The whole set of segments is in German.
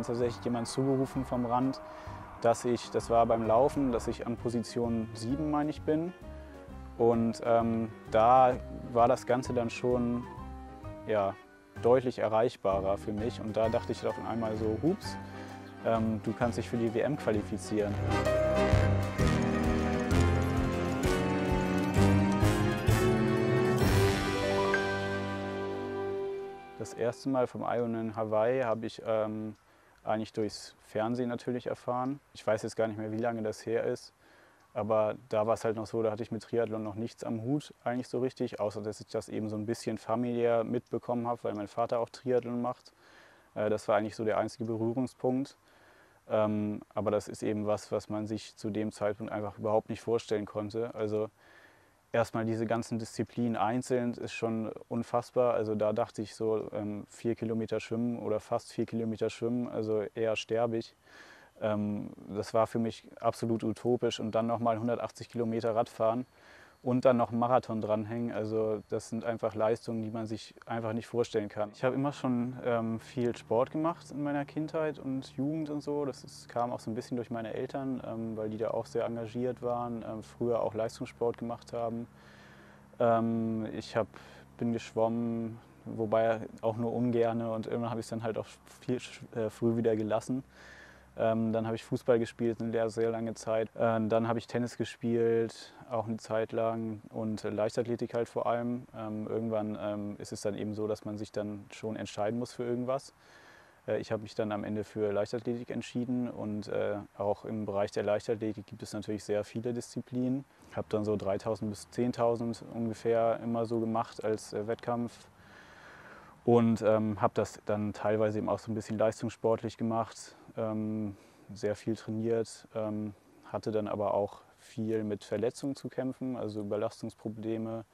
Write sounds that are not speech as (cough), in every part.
dann tatsächlich jemand zugerufen vom Rand, dass ich, das war beim Laufen, dass ich an Position 7, meine ich, bin. Und ähm, da war das Ganze dann schon ja, deutlich erreichbarer für mich. Und da dachte ich auf einmal so, hups, ähm, du kannst dich für die WM qualifizieren. Das erste Mal vom Ironman in Hawaii habe ich ähm, eigentlich durchs Fernsehen natürlich erfahren. Ich weiß jetzt gar nicht mehr, wie lange das her ist. Aber da war es halt noch so, da hatte ich mit Triathlon noch nichts am Hut eigentlich so richtig, außer dass ich das eben so ein bisschen familiär mitbekommen habe, weil mein Vater auch Triathlon macht. Äh, das war eigentlich so der einzige Berührungspunkt. Ähm, aber das ist eben was, was man sich zu dem Zeitpunkt einfach überhaupt nicht vorstellen konnte. Also erstmal diese ganzen Disziplinen einzeln ist schon unfassbar. Also da dachte ich so ähm, vier Kilometer schwimmen oder fast vier Kilometer schwimmen, also eher sterbig. Ähm, das war für mich absolut utopisch und dann nochmal 180 Kilometer Radfahren und dann noch einen Marathon dranhängen. Also das sind einfach Leistungen, die man sich einfach nicht vorstellen kann. Ich habe immer schon ähm, viel Sport gemacht in meiner Kindheit und Jugend und so. Das ist, kam auch so ein bisschen durch meine Eltern, ähm, weil die da auch sehr engagiert waren, ähm, früher auch Leistungssport gemacht haben. Ähm, ich hab, bin geschwommen, wobei auch nur ungerne und irgendwann habe ich es dann halt auch viel äh, früh wieder gelassen. Ähm, dann habe ich Fußball gespielt eine sehr lange Zeit. Ähm, dann habe ich Tennis gespielt, auch eine Zeit lang und Leichtathletik halt vor allem. Ähm, irgendwann ist es dann eben so, dass man sich dann schon entscheiden muss für irgendwas. Äh, ich habe mich dann am Ende für Leichtathletik entschieden und äh, auch im Bereich der Leichtathletik gibt es natürlich sehr viele Disziplinen. Ich habe dann so 3000 bis 10.000 ungefähr immer so gemacht als äh, Wettkampf und ähm, habe das dann teilweise eben auch so ein bisschen leistungssportlich gemacht, ähm, sehr viel trainiert, ähm, hatte dann aber auch viel mit Verletzungen zu kämpfen, also Überlastungsprobleme,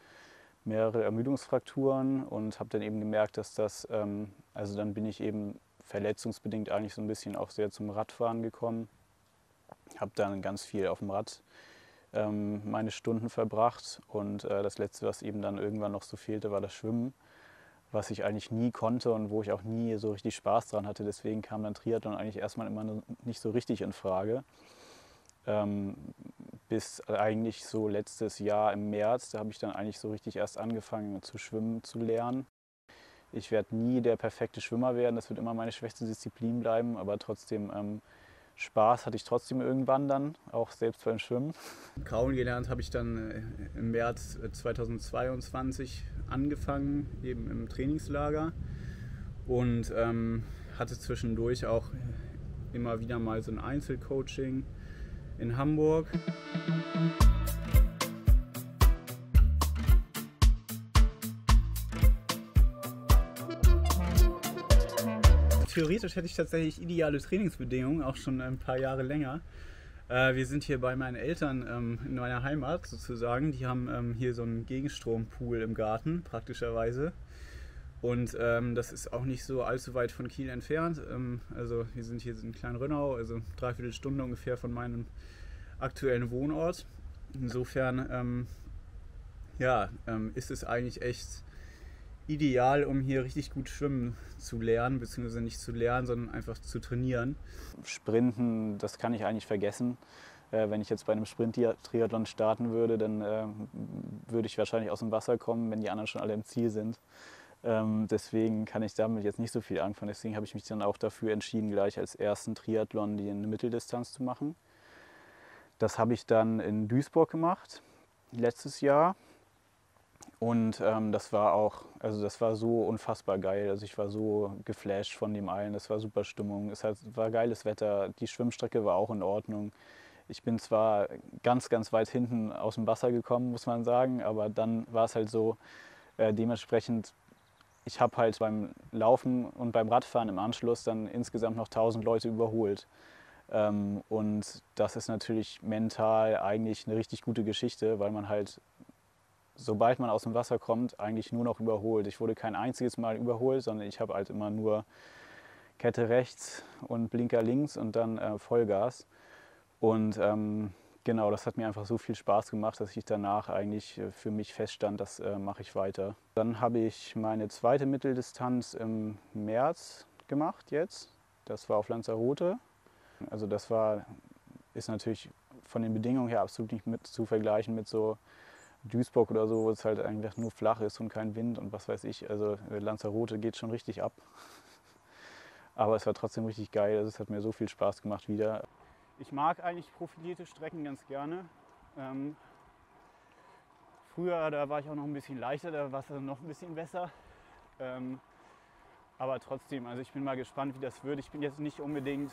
mehrere Ermüdungsfrakturen und habe dann eben gemerkt, dass das, ähm, also dann bin ich eben verletzungsbedingt eigentlich so ein bisschen auch sehr zum Radfahren gekommen, habe dann ganz viel auf dem Rad ähm, meine Stunden verbracht und äh, das Letzte, was eben dann irgendwann noch so fehlte, war das Schwimmen was ich eigentlich nie konnte und wo ich auch nie so richtig Spaß dran hatte. Deswegen kam dann Triathlon eigentlich erstmal immer nicht so richtig in Frage. Ähm, bis eigentlich so letztes Jahr im März, da habe ich dann eigentlich so richtig erst angefangen zu schwimmen zu lernen. Ich werde nie der perfekte Schwimmer werden, das wird immer meine schwächste Disziplin bleiben, aber trotzdem ähm, Spaß hatte ich trotzdem irgendwann dann, auch selbst beim Schwimmen. Kauen gelernt habe ich dann äh, im März 2022 äh, angefangen, eben im Trainingslager und ähm, hatte zwischendurch auch immer wieder mal so ein Einzelcoaching in Hamburg. Theoretisch hätte ich tatsächlich ideale Trainingsbedingungen, auch schon ein paar Jahre länger. Äh, wir sind hier bei meinen Eltern ähm, in meiner Heimat sozusagen. Die haben ähm, hier so einen Gegenstrompool im Garten, praktischerweise. Und ähm, das ist auch nicht so allzu weit von Kiel entfernt. Ähm, also wir sind hier in Klein-Rönnau, also dreiviertel Stunde ungefähr von meinem aktuellen Wohnort. Insofern ähm, ja, ähm, ist es eigentlich echt ideal, um hier richtig gut schwimmen zu lernen, beziehungsweise nicht zu lernen, sondern einfach zu trainieren. Sprinten, das kann ich eigentlich vergessen. Äh, wenn ich jetzt bei einem Sprint-Triathlon starten würde, dann äh, würde ich wahrscheinlich aus dem Wasser kommen, wenn die anderen schon alle im Ziel sind. Ähm, deswegen kann ich damit jetzt nicht so viel anfangen. Deswegen habe ich mich dann auch dafür entschieden, gleich als ersten Triathlon die Mitteldistanz zu machen. Das habe ich dann in Duisburg gemacht, letztes Jahr. Und ähm, das war auch, also das war so unfassbar geil. Also ich war so geflasht von dem allen. Das war super Stimmung. Es war geiles Wetter. Die Schwimmstrecke war auch in Ordnung. Ich bin zwar ganz, ganz weit hinten aus dem Wasser gekommen, muss man sagen, aber dann war es halt so, äh, dementsprechend, ich habe halt beim Laufen und beim Radfahren im Anschluss dann insgesamt noch 1000 Leute überholt. Ähm, und das ist natürlich mental eigentlich eine richtig gute Geschichte, weil man halt sobald man aus dem Wasser kommt, eigentlich nur noch überholt. Ich wurde kein einziges Mal überholt, sondern ich habe halt immer nur Kette rechts und Blinker links und dann äh, Vollgas. Und ähm, genau, das hat mir einfach so viel Spaß gemacht, dass ich danach eigentlich äh, für mich feststand, das äh, mache ich weiter. Dann habe ich meine zweite Mitteldistanz im März gemacht jetzt. Das war auf Lanzarote. Also das war, ist natürlich von den Bedingungen her absolut nicht mit zu vergleichen mit so Duisburg oder so, wo es halt einfach nur flach ist und kein Wind und was weiß ich. Also Lanzarote geht schon richtig ab. (laughs) Aber es war trotzdem richtig geil. Also es hat mir so viel Spaß gemacht wieder. Ich mag eigentlich profilierte Strecken ganz gerne. Ähm, früher, da war ich auch noch ein bisschen leichter, da war es noch ein bisschen besser. Ähm, aber trotzdem, also ich bin mal gespannt, wie das wird. Ich bin jetzt nicht unbedingt,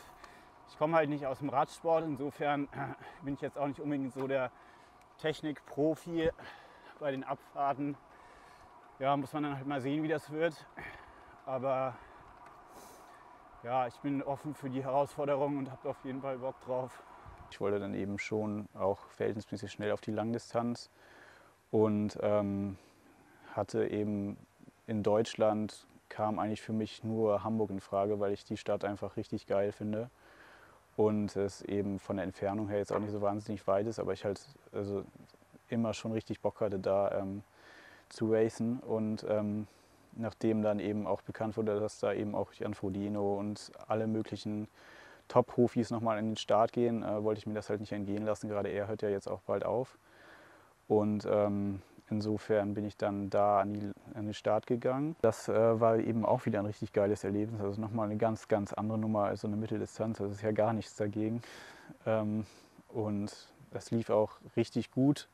ich komme halt nicht aus dem Radsport, insofern (clears throat) bin ich jetzt auch nicht unbedingt so der Technikprofi bei den Abfahrten. Ja, muss man dann halt mal sehen, wie das wird. Aber ja, ich bin offen für die Herausforderung und habe auf jeden Fall Bock drauf. Ich wollte dann eben schon auch verhältnismäßig schnell auf die Langdistanz und ähm, hatte eben in Deutschland kam eigentlich für mich nur Hamburg in Frage, weil ich die Stadt einfach richtig geil finde und es eben von der Entfernung her jetzt auch nicht so wahnsinnig weit ist, aber ich halt also immer schon richtig Bock hatte, da ähm, zu racen und ähm, nachdem dann eben auch bekannt wurde, dass da eben auch Jan Frodeno und alle möglichen Top-Profis nochmal in den Start gehen, äh, wollte ich mir das halt nicht entgehen lassen. Gerade er hört ja jetzt auch bald auf. Und ähm, insofern bin ich dann da an, die, an den Start gegangen. Das äh, war eben auch wieder ein richtig geiles Erlebnis. Also nochmal eine ganz, ganz andere Nummer als so eine Mitteldistanz. Das ist ja gar nichts dagegen. Ähm, und das lief auch richtig gut.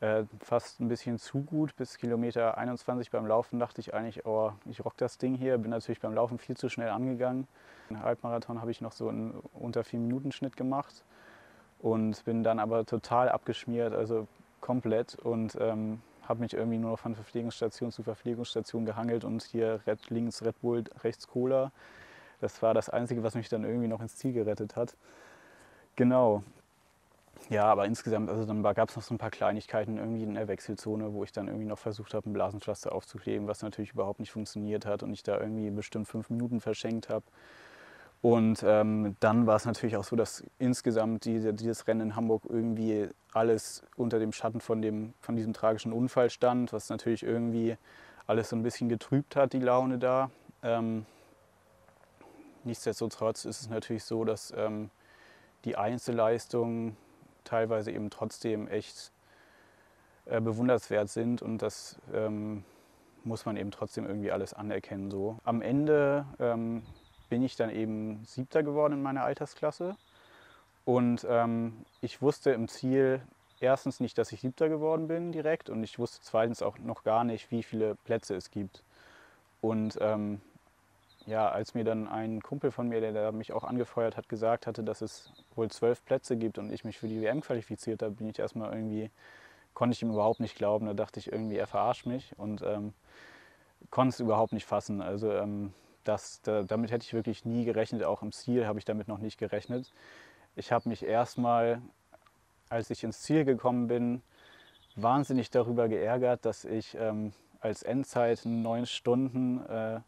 Äh, fast ein bisschen zu gut. Bis Kilometer 21 beim Laufen dachte ich eigentlich, oh, ich rock das Ding hier. Bin natürlich beim Laufen viel zu schnell angegangen. Einen Halbmarathon habe ich noch so einen unter 4 Minuten Schnitt gemacht und bin dann aber total abgeschmiert, also komplett und ähm, habe mich irgendwie nur noch von Verpflegungsstation zu Verpflegungsstation gehangelt und hier Red, links Red Bull, rechts Cola. Das war das Einzige, was mich dann irgendwie noch ins Ziel gerettet hat. Genau, ja, aber insgesamt, also dann gab es noch so ein paar Kleinigkeiten irgendwie in der Wechselzone, wo ich dann irgendwie noch versucht habe, ein Blasenpflaster aufzukleben, was natürlich überhaupt nicht funktioniert hat und ich da irgendwie bestimmt fünf Minuten verschenkt habe. Und ähm, dann war es natürlich auch so, dass insgesamt diese, dieses Rennen in Hamburg irgendwie alles unter dem Schatten von, dem, von diesem tragischen Unfall stand, was natürlich irgendwie alles so ein bisschen getrübt hat, die Laune da. Ähm, nichtsdestotrotz ist es natürlich so, dass ähm, die Einzelleistungen teilweise eben trotzdem echt äh, bewundernswert sind und das ähm, muss man eben trotzdem irgendwie alles anerkennen. So. Am Ende ähm, bin ich dann eben Siebter geworden in meiner Altersklasse und ähm, ich wusste im Ziel erstens nicht, dass ich Siebter geworden bin direkt und ich wusste zweitens auch noch gar nicht, wie viele Plätze es gibt. Und ähm, ja, als mir dann ein Kumpel von mir, der, mich auch angefeuert hat, gesagt hatte, dass es wohl zwölf Plätze gibt und ich mich für die WM qualifiziert habe, bin ich erstmal irgendwie, konnte ich ihm überhaupt nicht glauben. Da dachte ich irgendwie, er verarscht mich und ähm, konnte es überhaupt nicht fassen. Also ähm, das, da, damit hätte ich wirklich nie gerechnet. Auch im Ziel habe ich damit noch nicht gerechnet. Ich habe mich erstmal, als ich ins Ziel gekommen bin, wahnsinnig darüber geärgert, dass ich ähm, als Endzeit neun Stunden äh,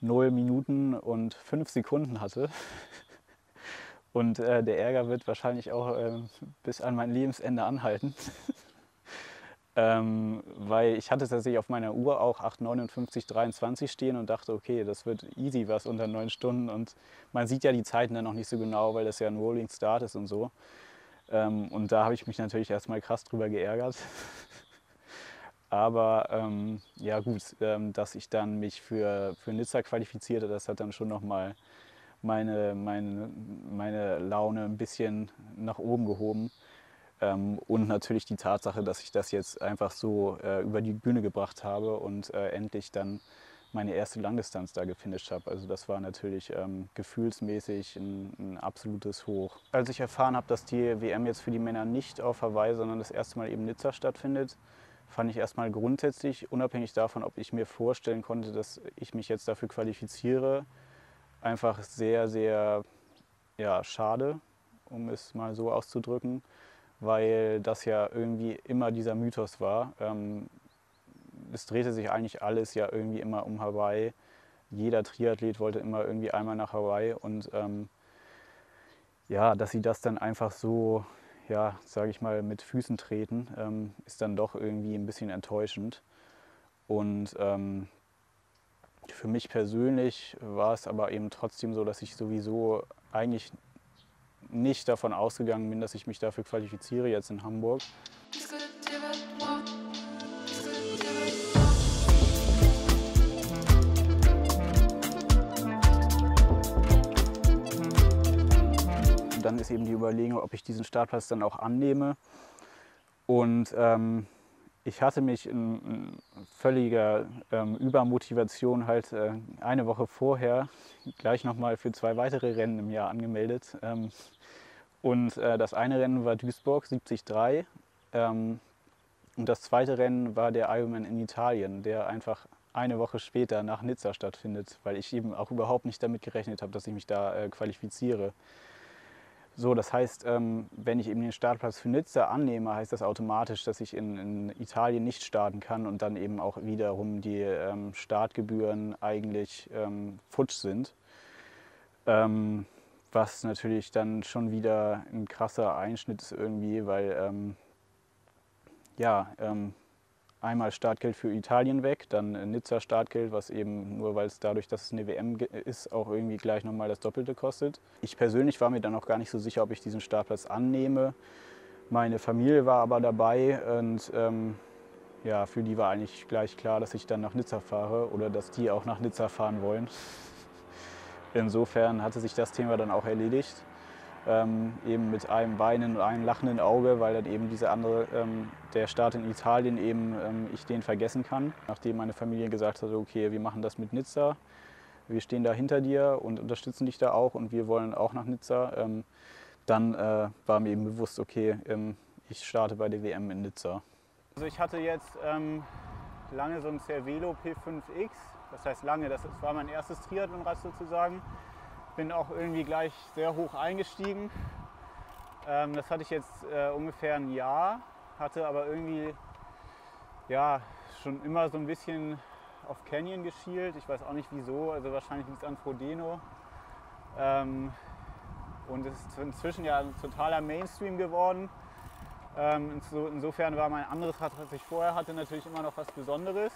0 Minuten und 5 Sekunden hatte. (laughs) Und äh, der Ärger wird wahrscheinlich auch äh, bis an mein Lebensende anhalten. (laughs) ähm, weil ich hatte tatsächlich auf meiner Uhr auch 8,59,23 stehen und dachte, okay, das wird easy was unter 9 Stunden. Und man sieht ja die Zeiten dann noch nicht so genau, weil das ja ein Rolling Start ist und so. Ähm, und da habe ich mich natürlich erstmal krass drüber geärgert. (laughs) Aber ähm, ja gut, ähm, dass ich dann mich für, für Nizza qualifizierte, das hat dann schon nochmal meine, meine, meine Laune ein bisschen nach oben gehoben. Ähm, und natürlich die Tatsache, dass ich das jetzt einfach so äh, über die Bühne gebracht habe und äh, endlich dann meine erste Langdistanz da gefinisht habe. Also das war natürlich ähm, gefühlsmäßig ein, ein, absolutes Hoch. Als ich erfahren habe, dass die WM jetzt für die Männer nicht auf Hawaii, sondern das erste Mal eben Nizza stattfindet, fand ich erstmal grundsätzlich, unabhängig davon, ob ich mir vorstellen konnte, dass ich mich jetzt dafür qualifiziere, einfach sehr, sehr ja, schade, um es mal so auszudrücken, weil das ja irgendwie immer dieser Mythos war. Ähm, es drehte sich eigentlich alles ja irgendwie immer um Hawaii. Jeder Triathlet wollte immer irgendwie einmal nach Hawaii und ähm, ja, dass sie das dann einfach so ja, sage ich mal, mit Füßen treten, ähm, ist dann doch irgendwie ein bisschen enttäuschend. Und ähm, Für mich persönlich war es aber eben trotzdem so, dass ich sowieso eigentlich nicht davon ausgegangen bin, dass ich mich dafür qualifiziere jetzt in Hamburg. Dann ist eben die Überlegung, ob ich diesen Startplatz dann auch annehme. Und ähm, ich hatte mich in, in völliger ähm, Übermotivation halt äh, eine Woche vorher gleich nochmal für zwei weitere Rennen im Jahr angemeldet. Ähm, und äh, das eine Rennen war Duisburg 73. Ähm, und das zweite Rennen war der Ironman in Italien, der einfach eine Woche später nach Nizza stattfindet, weil ich eben auch überhaupt nicht damit gerechnet habe, dass ich mich da äh, qualifiziere. So, das heißt, ähm, wenn ich eben den Startplatz für Nizza annehme, heißt das automatisch, dass ich in, in Italien nicht starten kann und dann eben auch wiederum die ähm, Startgebühren eigentlich ähm, futsch sind. Ähm, was natürlich dann schon wieder ein krasser Einschnitt ist irgendwie, weil ähm, ja, ähm, einmal Startgeld für Italien weg, dann Nizza Startgeld, was eben nur weil es dadurch, dass es eine WM ist, auch irgendwie gleich nochmal das Doppelte kostet. Ich persönlich war mir dann auch gar nicht so sicher, ob ich diesen Startplatz annehme. Meine Familie war aber dabei und ähm, ja, für die war eigentlich gleich klar, dass ich dann nach Nizza fahre oder dass die auch nach Nizza fahren wollen. Insofern hatte sich das Thema dann auch erledigt. Ähm, eben mit einem weinenden und einem lachenden Auge, weil dann eben diese andere, ähm, der Start in Italien eben, ähm, ich den vergessen kann. Nachdem meine Familie gesagt hat, okay, wir machen das mit Nizza, wir stehen da hinter dir und unterstützen dich da auch und wir wollen auch nach Nizza, ähm, dann äh, war mir eben bewusst, okay, ähm, ich starte bei der WM in Nizza. Also ich hatte jetzt ähm, lange so ein Cervelo P5X, das heißt lange, das war mein erstes Triathlonrad sozusagen bin auch irgendwie gleich sehr hoch eingestiegen. Ähm, das hatte ich jetzt äh, ungefähr ein Jahr, hatte aber irgendwie ja, schon immer so ein bisschen auf Canyon geschielt. Ich weiß auch nicht wieso, also wahrscheinlich liegt es an Frodeno. Ähm, und es ist inzwischen ja ein totaler Mainstream geworden. Ähm, insofern war mein anderes Rad, was ich vorher hatte, natürlich immer noch was Besonderes.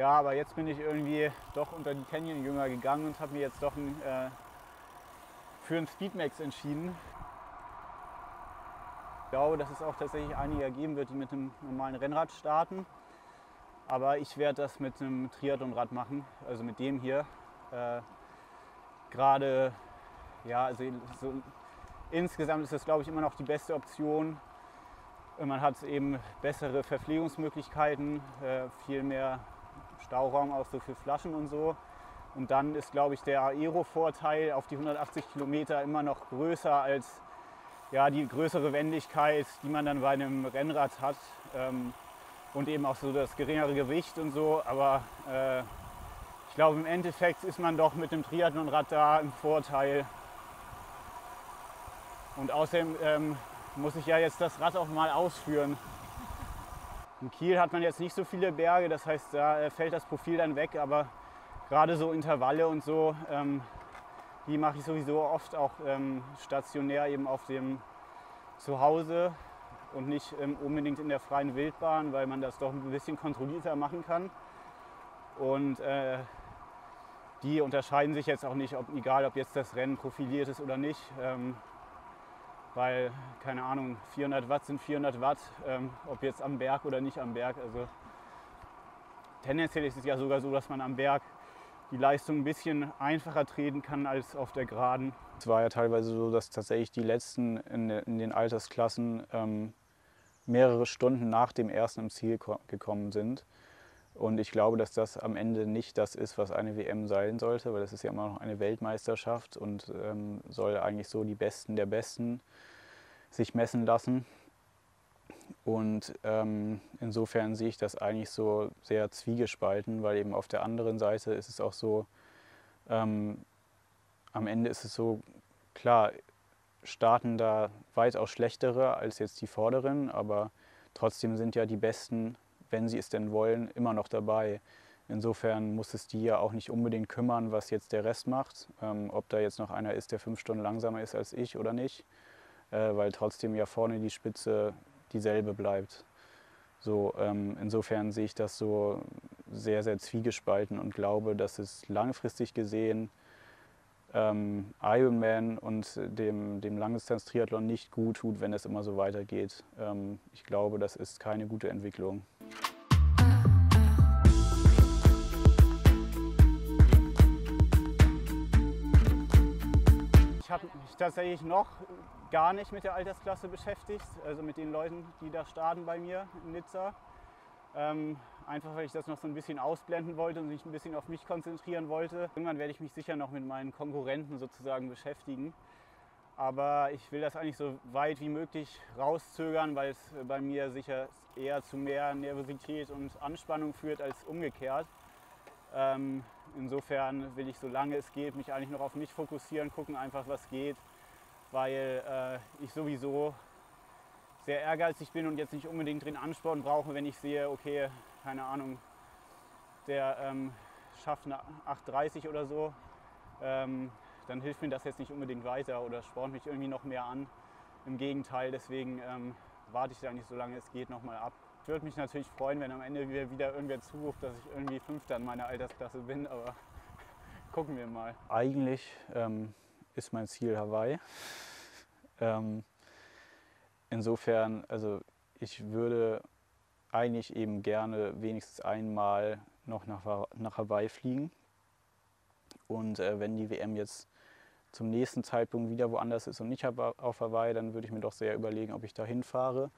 Ja, aber jetzt bin ich irgendwie doch unter die Canyon-Jünger gegangen und habe mir jetzt doch ein, äh, für einen Speedmax entschieden. Ich glaube, dass es auch tatsächlich einige geben wird, die mit einem normalen Rennrad starten. Aber ich werde das mit einem Triathlonrad machen, also mit dem hier. Äh, Gerade, ja, also so, insgesamt ist das, glaube ich, immer noch die beste Option. Man hat eben bessere Verpflegungsmöglichkeiten, äh, viel mehr Stauraum auch so für Flaschen und so. Und dann ist, glaube ich, der Aero-Vorteil auf die 180 Kilometer immer noch größer als ja, die größere Wendigkeit, die man dann bei einem Rennrad hat. Ähm, und eben auch so das geringere Gewicht und so. Aber äh, ich glaube, im Endeffekt ist man doch mit dem Triathlonrad da im Vorteil. Und außerdem ähm, muss ich ja jetzt das Rad auch mal ausführen. In Kiel hat man jetzt nicht so viele Berge, das heißt, da äh, fällt das Profil dann weg, aber gerade so Intervalle und so, ähm, die mache ich sowieso oft auch ähm, stationär eben auf dem Zuhause und nicht ähm, unbedingt in der freien Wildbahn, weil man das doch ein bisschen kontrollierter machen kann. Und äh, die unterscheiden sich jetzt auch nicht, ob, egal ob jetzt das Rennen profiliert ist oder nicht. Weil, keine Ahnung, 400 Watt sind 400 Watt, ähm, ob jetzt am Berg oder nicht am Berg. Also tendenziell ist es ja sogar so, dass man am Berg die Leistung ein bisschen einfacher treten kann als auf der Geraden. Es war ja teilweise so, dass tatsächlich die letzten in, in den Altersklassen ähm, mehrere Stunden nach dem ersten im Ziel gekommen sind. Und ich glaube, dass das am Ende nicht das ist, was eine WM sein sollte, weil das ist ja immer noch eine Weltmeisterschaft und ähm, soll eigentlich so die Besten der Besten sich messen lassen. Und ähm, insofern sehe ich das eigentlich so sehr zwiegespalten, weil eben auf der anderen Seite ist es auch so, ähm, am Ende ist es so, klar, starten da weitaus schlechtere als jetzt die Vorderen, aber trotzdem sind ja die Besten wenn sie es denn wollen, immer noch dabei. Insofern muss es die ja auch nicht unbedingt kümmern, was jetzt der Rest macht, ähm, ob da jetzt noch einer ist, der fünf Stunden langsamer ist als ich oder nicht, äh, weil trotzdem ja vorne die Spitze dieselbe bleibt. So, ähm, insofern sehe ich das so sehr, sehr zwiegespalten und glaube, dass es langfristig gesehen ähm, Ironman und dem, dem Langdistanz-Triathlon nicht gut tut, wenn es immer so weitergeht. Ähm, ich glaube, das ist keine gute Entwicklung. Ich habe mich tatsächlich noch gar nicht mit der Altersklasse beschäftigt, also mit den Leuten, die da starten bei mir in Nizza. Ähm, einfach weil ich das noch so ein bisschen ausblenden wollte und mich ein bisschen auf mich konzentrieren wollte. Irgendwann werde ich mich sicher noch mit meinen Konkurrenten sozusagen beschäftigen. Aber ich will das eigentlich so weit wie möglich rauszögern, weil es bei mir sicher eher zu mehr Nervosität und Anspannung führt als umgekehrt. Ähm, insofern will ich, solange es geht, mich eigentlich noch auf mich fokussieren, gucken einfach, was geht, weil äh, ich sowieso sehr ehrgeizig bin und jetzt nicht unbedingt den Ansporn brauche, wenn ich sehe, okay, keine Ahnung, der ähm, schafft eine 8,30 oder so, ähm, dann hilft mir das jetzt nicht unbedingt weiter oder spornt mich irgendwie noch mehr an. Im Gegenteil, deswegen ähm, warte ich da nicht, solange es geht, nochmal ab. Ich würde mich natürlich freuen, wenn am Ende wieder irgendwer zuruft, dass ich irgendwie Fünfter in meiner Altersklasse bin, aber (laughs) gucken wir mal. Eigentlich ähm, ist mein Ziel Hawaii. Ähm, insofern, also ich würde eigentlich eben gerne wenigstens einmal noch nach, nach Hawaii fliegen. Und äh, wenn die WM jetzt zum nächsten Zeitpunkt wieder woanders ist und nicht auf Hawaii, dann würde ich mir doch sehr überlegen, ob ich da hinfahre.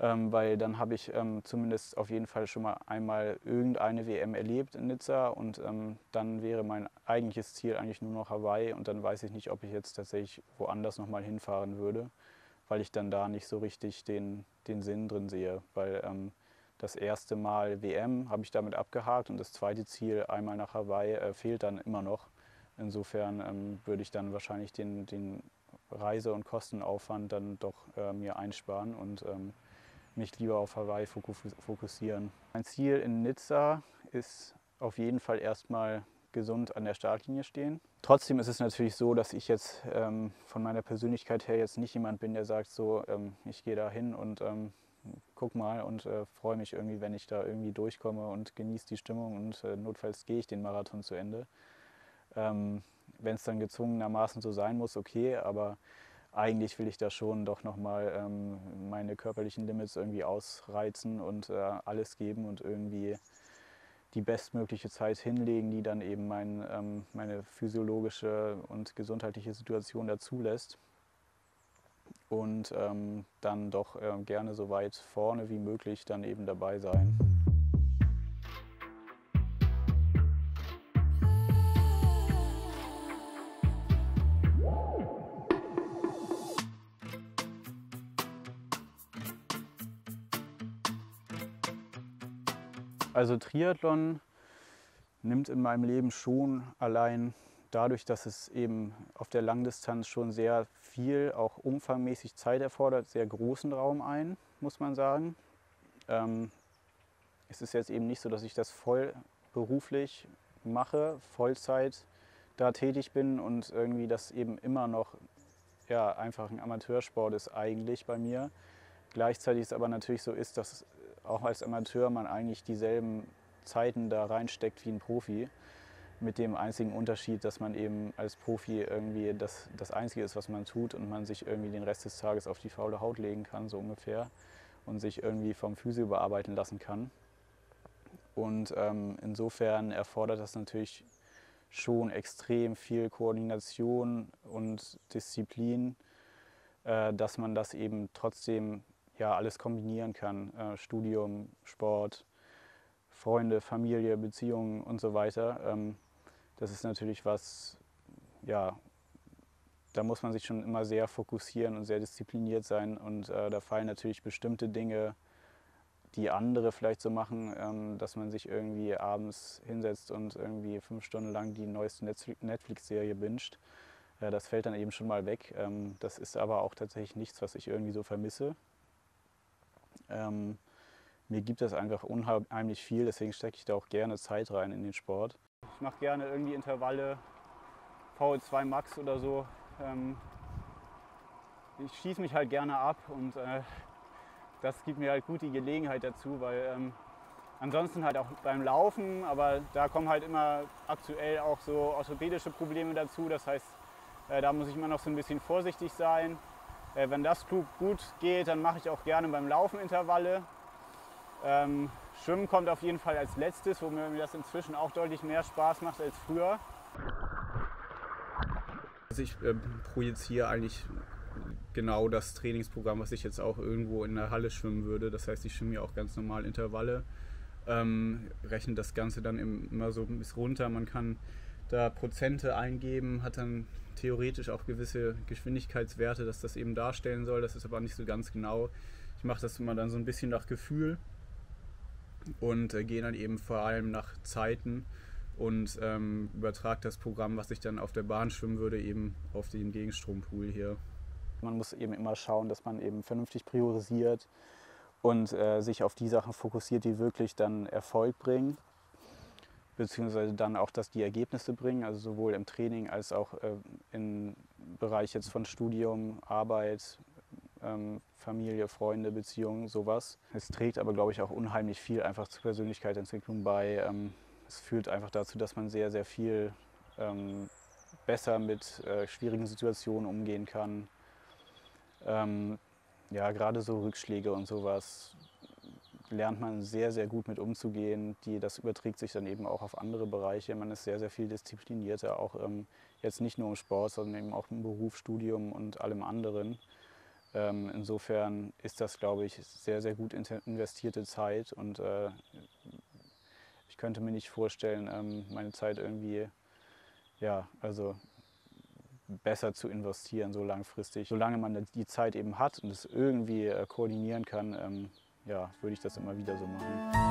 Ähm, weil dann habe ich ähm, zumindest auf jeden Fall schon mal einmal irgendeine WM erlebt in Nizza und ähm, dann wäre mein eigentliches Ziel eigentlich nur noch Hawaii und dann weiß ich nicht, ob ich jetzt tatsächlich woanders nochmal hinfahren würde weil ich dann da nicht so richtig den, den Sinn drin sehe. Weil ähm, das erste Mal WM habe ich damit abgehakt und das zweite Ziel, einmal nach Hawaii, äh, fehlt dann immer noch. Insofern ähm, würde ich dann wahrscheinlich den, den Reise- und Kostenaufwand dann doch äh, mir einsparen und ähm, mich lieber auf Hawaii fokussieren. Mein Ziel in Nizza ist auf jeden Fall erstmal gesund an der Startlinie stehen. Trotzdem ist es natürlich so, dass ich jetzt ähm, von meiner Persönlichkeit her jetzt nicht jemand bin, der sagt so, ähm, ich gehe da hin und ähm, guck mal und äh, freue mich irgendwie, wenn ich da irgendwie durchkomme und genieße die Stimmung und äh, notfalls gehe ich den Marathon zu Ende. Ähm, wenn es dann gezwungenermaßen so sein muss, okay, aber eigentlich will ich da schon doch nochmal ähm, meine körperlichen Limits irgendwie ausreizen und äh, alles geben und irgendwie die bestmögliche Zeit hinlegen, die dann eben mein, ähm, meine physiologische und gesundheitliche Situation dazu lässt. Und ähm, dann doch äh, gerne so weit vorne wie möglich dann eben dabei sein. Also Triathlon nimmt in meinem Leben schon allein dadurch, dass es eben auf der Langdistanz schon sehr viel, auch umfangmäßig Zeit erfordert, sehr großen Raum ein, muss man sagen. Ähm, es ist jetzt eben nicht so, dass ich das voll beruflich mache, Vollzeit da tätig bin und irgendwie das eben immer noch ja, einfach ein Amateursport ist eigentlich bei mir. Gleichzeitig ist aber natürlich so ist, dass auch als Amateur man eigentlich dieselben Zeiten da reinsteckt wie ein Profi. Mit dem einzigen Unterschied, dass man eben als Profi irgendwie das, das Einzige ist, was man tut und man sich irgendwie den Rest des Tages auf die faule Haut legen kann, so ungefähr, und sich irgendwie vom Physio bearbeiten lassen kann. Und ähm, insofern erfordert das natürlich schon extrem viel Koordination und Disziplin, äh, dass man das eben trotzdem ja, alles kombinieren kann. Äh, Studium, Sport, Freunde, Familie, Beziehungen und so weiter. Ähm, das ist natürlich was, ja, da muss man sich schon immer sehr fokussieren und sehr diszipliniert sein. Und äh, da fallen natürlich bestimmte Dinge, die andere vielleicht so machen, ähm, dass man sich irgendwie abends hinsetzt und irgendwie fünf Stunden lang die neueste Netflix-Serie binscht. Äh, das fällt dann eben schon mal weg. Ähm, das ist aber auch tatsächlich nichts, was ich irgendwie so vermisse. Ähm, mir gibt das einfach unheimlich viel, deswegen stecke ich da auch gerne Zeit rein in den Sport. Ich mache gerne irgendwie Intervalle, VO2 Max oder so. Ähm, ich schieße mich halt gerne ab und äh, das gibt mir halt gut die Gelegenheit dazu, weil ähm, ansonsten halt auch beim Laufen, aber da kommen halt immer aktuell auch so orthopädische Probleme dazu. Das heißt, äh, da muss ich immer noch so ein bisschen vorsichtig sein. Äh, wenn das gut geht, dann mache ich auch gerne beim Laufen Intervalle. Ähm, Schwimmen kommt auf jeden Fall als letztes, wo mir das inzwischen auch deutlich mehr Spaß macht als früher. Also ich äh, projiziere eigentlich genau das Trainingsprogramm, was ich jetzt auch irgendwo in der Halle schwimmen würde. Das heißt, ich schwimme ja auch ganz normal Intervalle, ähm, rechne das Ganze dann immer so bis runter. Man kann da Prozente eingeben, hat dann theoretisch auch gewisse Geschwindigkeitswerte, dass das eben darstellen soll. Das ist aber nicht so ganz genau. Ich mache das immer dann so ein bisschen nach Gefühl und äh, gehe dann eben vor allem nach Zeiten und ähm, übertrage das Programm, was ich dann auf der Bahn schwimmen würde, eben auf den Gegenstrompool hier. Man muss eben immer schauen, dass man eben vernünftig priorisiert und äh, sich auf die Sachen fokussiert, die wirklich dann Erfolg bringen, beziehungsweise dann auch, dass die Ergebnisse bringen, also sowohl im Training als auch äh, im Bereich jetzt von Studium, Arbeit, ähm, Familie, Freunde, Beziehungen, sowas. Es trägt aber, glaube ich, auch unheimlich viel einfach zur Persönlichkeitsentwicklung bei. Ähm, es führt einfach dazu, dass man sehr, sehr viel ähm, besser mit äh, schwierigen Situationen umgehen kann. Ähm, ja, gerade so Rückschläge und sowas lernt man sehr, sehr gut mit umzugehen. Die, das überträgt sich dann eben auch auf andere Bereiche. Man ist sehr, sehr viel disziplinierter, auch ähm, jetzt nicht nur im Sport, sondern eben auch im Berufsstudium und allem anderen. Ähm, insofern ist das, glaube ich, sehr, sehr gut investierte Zeit und äh, ich könnte mir nicht vorstellen, ähm, meine Zeit irgendwie, ja, also besser zu investieren, so langfristig. Solange man die Zeit eben hat und es irgendwie äh, koordinieren kann, ähm, ja, würde ich das immer wieder so machen.